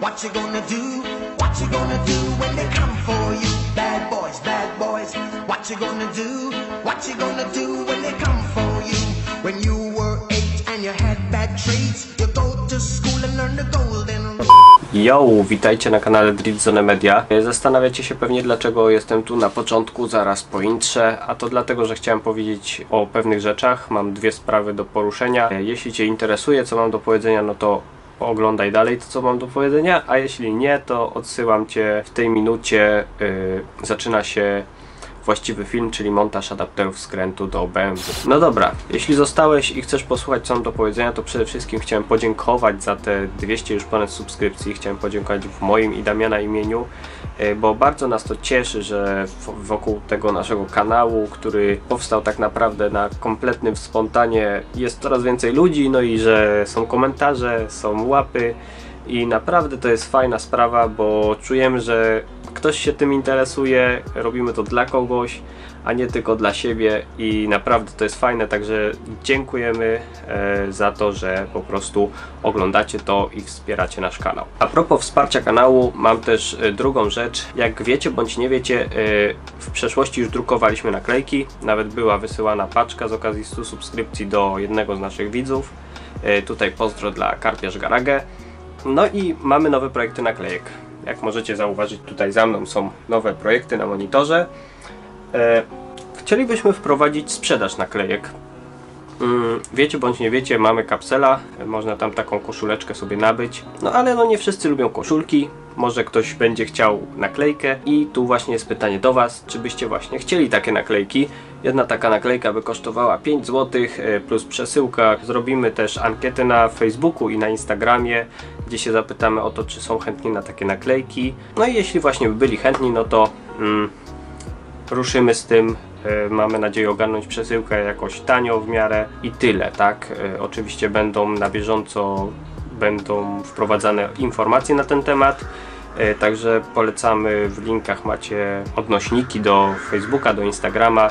What you gonna do? What you gonna do when they come for you? Bad boys, bad boys. What you gonna do? What you gonna do when they come for you? When you were eight and you had bad traits, you go to school and learn the golden Yo, witajcie na kanale Drizzone Media. Zastanawiacie się pewnie dlaczego jestem tu na początku, zaraz po intrze, a to dlatego, że chciałem powiedzieć o pewnych rzeczach. Mam dwie sprawy do poruszenia. Jeśli Cię interesuje, co mam do powiedzenia, no to oglądaj dalej to, co mam do powiedzenia, a jeśli nie, to odsyłam Cię w tej minucie. Yy, zaczyna się właściwy film, czyli montaż adapterów skrętu do BMW. No dobra, jeśli zostałeś i chcesz posłuchać co mam do powiedzenia, to przede wszystkim chciałem podziękować za te 200 już ponad subskrypcji. Chciałem podziękować w moim i Damiana imieniu, e, bo bardzo nas to cieszy, że wokół tego naszego kanału, który powstał tak naprawdę na kompletnym spontanie, jest coraz więcej ludzi, no i że są komentarze, są łapy. I naprawdę to jest fajna sprawa, bo czujemy, że ktoś się tym interesuje, robimy to dla kogoś, a nie tylko dla siebie i naprawdę to jest fajne, także dziękujemy e, za to, że po prostu oglądacie to i wspieracie nasz kanał. A propos wsparcia kanału, mam też e, drugą rzecz. Jak wiecie bądź nie wiecie, e, w przeszłości już drukowaliśmy naklejki, nawet była wysyłana paczka z okazji 100 subskrypcji do jednego z naszych widzów. Tutaj pozdro dla Karpiarz Garage. No i mamy nowe projekty naklejek. Jak możecie zauważyć, tutaj za mną są nowe projekty na monitorze. E, chcielibyśmy wprowadzić sprzedaż naklejek. Mm, Wiecie bądź nie wiecie, mamy kapsela, e, można tam taką koszuleczkę sobie nabyć. No ale no nie wszyscy lubią koszulki, może ktoś będzie chciał naklejkę i tu właśnie jest pytanie do Was, czy byście właśnie chcieli takie naklejki. Jedna taka naklejka by kosztowała 5 zł plus przesyłka. Zrobimy też ankietę na Facebooku i na Instagramie, gdzie się zapytamy o to, czy są chętni na takie naklejki. No i jeśli właśnie by byli chętni, no to mm, ruszymy z tym. E, Mamy nadzieję ogarnąć przesyłkę jakoś tanio w miarę i tyle, tak? E, Oczywiście będą na bieżąco będą wprowadzane informacje na ten temat. E, Także polecamy, w linkach macie odnośniki do Facebooka, do Instagrama.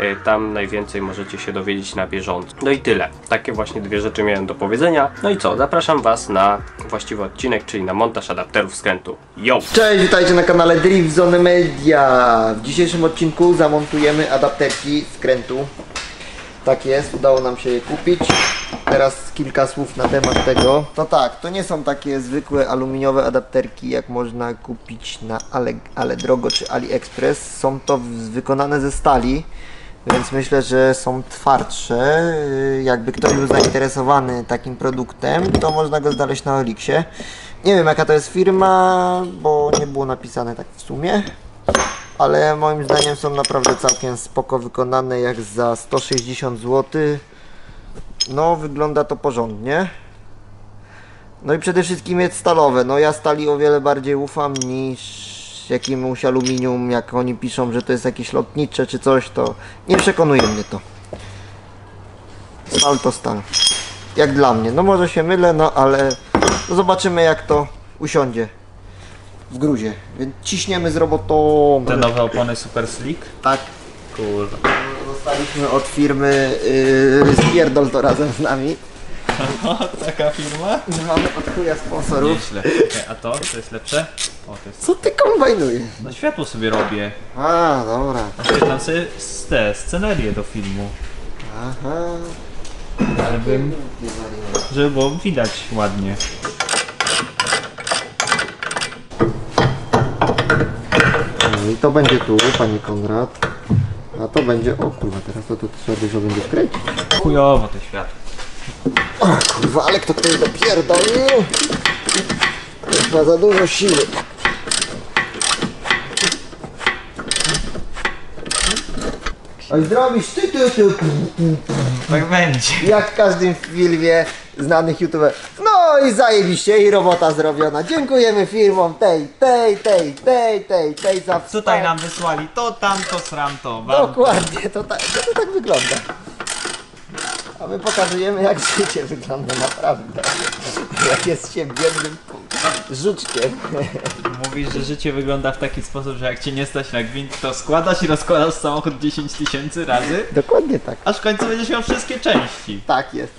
E, Tam najwięcej możecie się dowiedzieć na bieżąco. No i tyle. Takie właśnie dwie rzeczy miałem do powiedzenia. No i co? Zapraszam Was na właściwy odcinek, czyli na montaż adapterów skrętu. Yo! Cześć, witajcie na kanale Drift Zone Media. W dzisiejszym odcinku zamontujemy adapterki skrętu. Tak jest, udało nam się je kupić. Teraz kilka słów na temat tego. To tak, to nie są takie zwykłe aluminiowe adapterki, jak można kupić na Ale, Ale Drogo czy AliExpress. Są to wykonane ze stali, więc myślę, że są twardsze. Yy, Jakby ktoś był zainteresowany takim produktem, to można go znaleźć na Elixie. Nie wiem jaka to jest firma, bo nie było napisane tak w sumie. Ale moim zdaniem są naprawdę całkiem spoko wykonane, jak za 160 zł. No, wygląda to porządnie. No i przede wszystkim jest stalowe. No ja stali o wiele bardziej ufam niż jakiemuś aluminium, jak oni piszą, że to jest jakieś lotnicze czy coś, to nie przekonuje mnie to. Stal to stal. Jak dla mnie. No może się mylę, no ale no zobaczymy jak to usiądzie w gruzie. Więc ciśniemy z robotą. Te nowe opony Super Slick? Tak. Kurwa. Dostaliśmy od firmy yy, Spierdol to razem z nami. Taka firma? Mamy od chuja sponsorów. Nieźle. Okej, a to? To jest lepsze? O, to jest... Co ty kombajnujesz? No światło sobie robię. A, dobra. Oświetlam sobie z te scenerię do filmu. Aha. Żeby, żeby było widać ładnie. No i to będzie tu, panie Konrad. A to będzie, o kurwa, teraz to, to trzeba dużo będzie wkręcić. Chujowo to światło. O kurwa, ale kto ktoś dopierdolił? Chyba za dużo siły. Oj, zrobisz ty, ty, ty. Tak będzie. Jak w każdym filmie znanych youtuberów. No i zajebiście i robota zrobiona. Dziękujemy firmom tej, tej, tej, tej, tej, tej za Tutaj wsparcie. nam wysłali to, tamto, sram to, wam. Dokładnie, to tak, to, to tak wygląda. A my pokazujemy jak życie wygląda naprawdę. Jak jest się biednym żuczkiem. Mówisz, że życie wygląda w taki sposób, że jak cię nie stać na gwint, to składasz i rozkładasz samochód 10 tysięcy razy, Dokładnie tak. aż w końcu będziesz miał wszystkie części. Tak jest.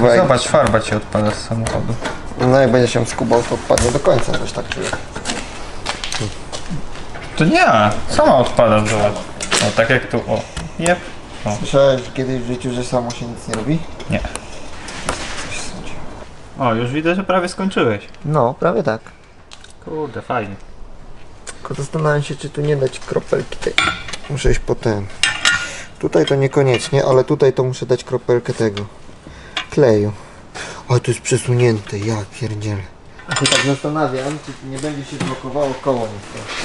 Bo jak, Zobacz, farba ci odpada z samochodu. no jak będzie się skubał, to odpadnie do końca, coś tak czuję. To nie, sama odpada, zobacz. O, tak jak tu, o. Jep. Słyszałeś kiedyś w życiu, że samo się nic nie robi? Nie. O, już widzę, że prawie skończyłeś. No, prawie tak. Kurde, fajnie. Tylko zastanawiam się, czy tu nie dać kropelki tej. Muszę iść po ten. Tutaj to niekoniecznie, ale tutaj to muszę dać kropelkę tego kleju. O, to jest przesunięte, ja pierdzielę. Ja się tak zastanawiam, czy nie będzie się blokowało koło niestety.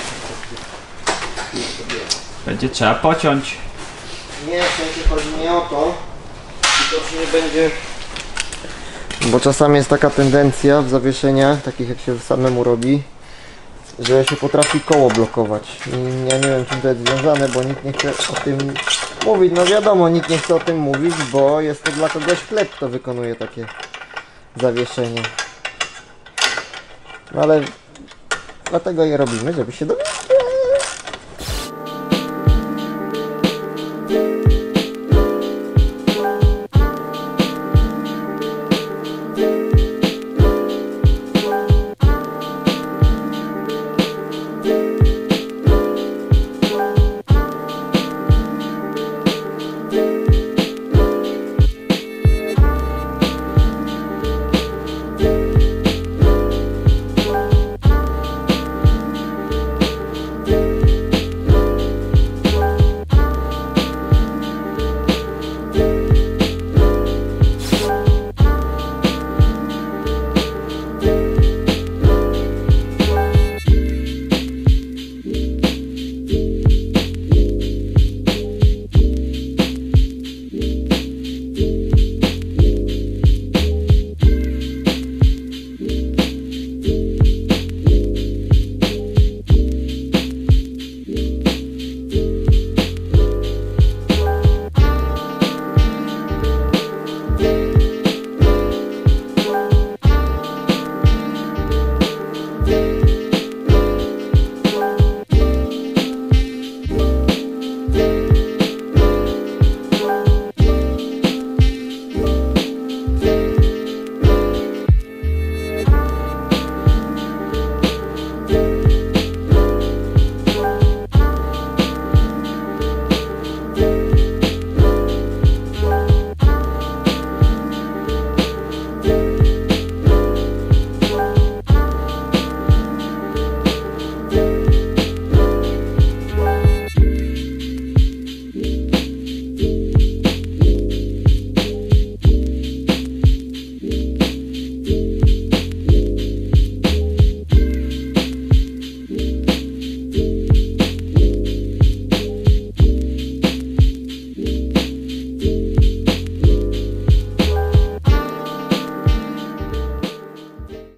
Będzie trzeba pociąć. Nie, w sensie chodzi nie o to, tylko czy nie będzie... Bo czasami jest taka tendencja w zawieszeniach, takich jak się samemu robi, że się potrafi koło blokować. I ja nie wiem czym to jest związane, bo nikt nie chce o tym mówić. No wiadomo, nikt nie chce o tym mówić, bo jest to dla kogoś chleb, kto wykonuje takie zawieszenie. No ale dlatego je robimy, żeby się dowiedzieć.